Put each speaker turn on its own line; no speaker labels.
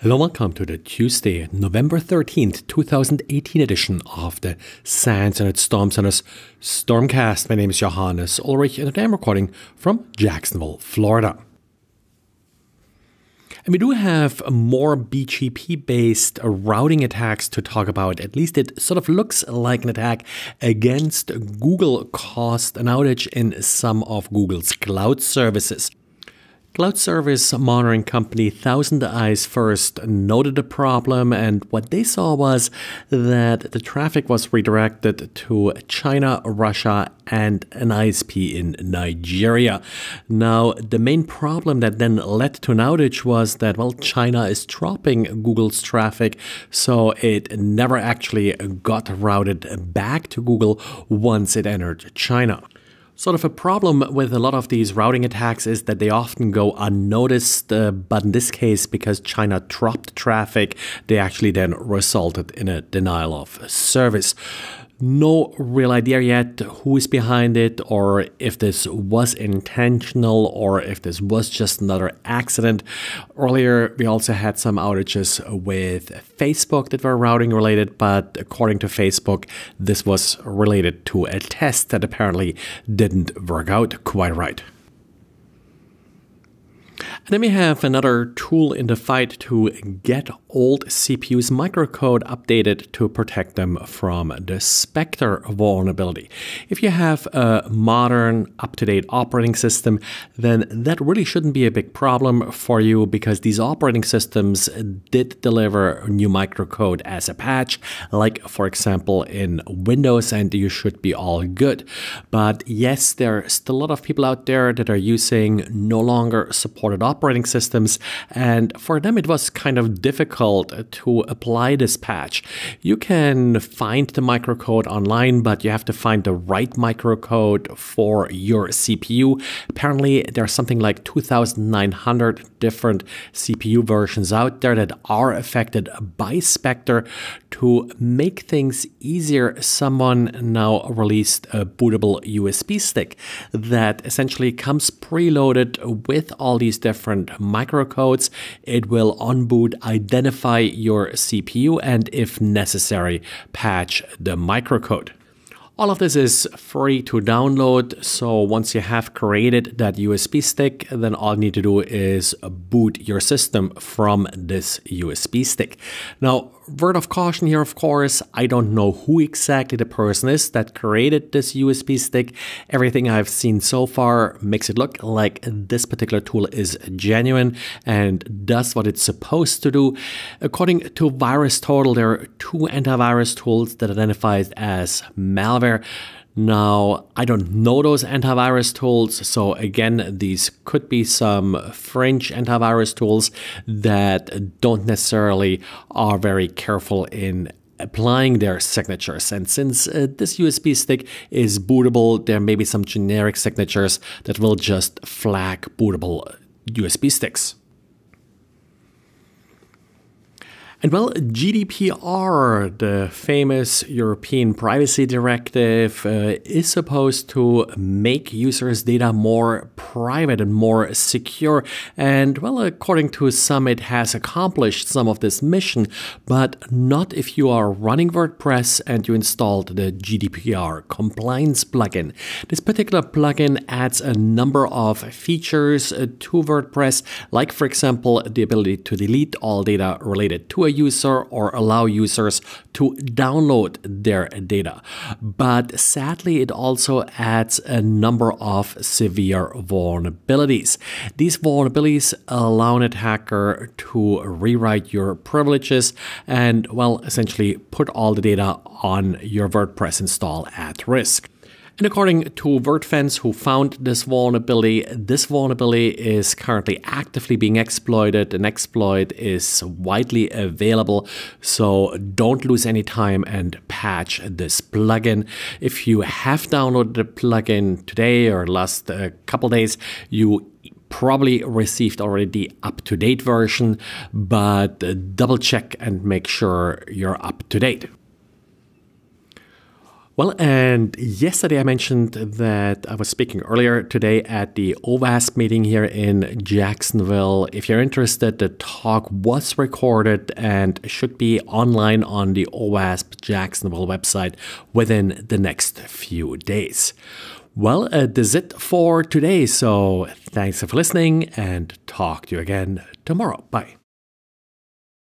Hello, welcome to the Tuesday, November 13th, 2018 edition of the SANS Internet Storm Center's Stormcast. My name is Johannes Ulrich and today I'm recording from Jacksonville, Florida. And we do have more BGP based routing attacks to talk about. At least it sort of looks like an attack against Google caused an outage in some of Google's cloud services. Cloud service monitoring company ThousandEyes first noted the problem, and what they saw was that the traffic was redirected to China, Russia, and an ISP in Nigeria. Now, the main problem that then led to an outage was that, well, China is dropping Google's traffic, so it never actually got routed back to Google once it entered China. Sort of a problem with a lot of these routing attacks is that they often go unnoticed, uh, but in this case, because China dropped traffic, they actually then resulted in a denial of service no real idea yet who is behind it or if this was intentional or if this was just another accident. Earlier, we also had some outages with Facebook that were routing related, but according to Facebook, this was related to a test that apparently didn't work out quite right. And then we have another tool in the fight to get old CPU's microcode updated to protect them from the Spectre vulnerability. If you have a modern, up-to-date operating system, then that really shouldn't be a big problem for you because these operating systems did deliver new microcode as a patch, like for example in Windows, and you should be all good. But yes, there are still a lot of people out there that are using no longer supported operating systems, and for them it was kind of difficult difficult to apply this patch. You can find the microcode online, but you have to find the right microcode for your CPU. Apparently, there's something like 2,900 different CPU versions out there that are affected by Spectre. To make things easier, someone now released a bootable USB stick that essentially comes preloaded with all these different microcodes. It will on boot identify identify your CPU and, if necessary, patch the microcode. All of this is free to download, so once you have created that USB stick, then all you need to do is boot your system from this USB stick. Now, word of caution here, of course, I don't know who exactly the person is that created this USB stick. Everything I've seen so far makes it look like this particular tool is genuine and does what it's supposed to do. According to VirusTotal, there are two antivirus tools that identifies as malware. Now, I don't know those antivirus tools, so again, these could be some French antivirus tools that don't necessarily are very careful in applying their signatures. And since uh, this USB stick is bootable, there may be some generic signatures that will just flag bootable USB sticks. And well, GDPR, the famous European Privacy Directive, uh, is supposed to make users' data more private and more secure. And well, according to some, it has accomplished some of this mission, but not if you are running WordPress and you installed the GDPR compliance plugin. This particular plugin adds a number of features to WordPress, like, for example, the ability to delete all data related to a user or allow users to download their data. But sadly, it also adds a number of severe vulnerabilities. These vulnerabilities allow an attacker to rewrite your privileges and, well, essentially put all the data on your WordPress install at risk. And according to WordFence, who found this vulnerability, this vulnerability is currently actively being exploited. An exploit is widely available, so don't lose any time and patch this plugin. If you have downloaded the plugin today or last uh, couple days, you probably received already the up-to-date version, but double check and make sure you're up to date. Well, and yesterday I mentioned that I was speaking earlier today at the OWASP meeting here in Jacksonville. If you're interested, the talk was recorded and should be online on the OWASP Jacksonville website within the next few days. Well, uh, that's it for today. So thanks for listening and talk to you again tomorrow. Bye.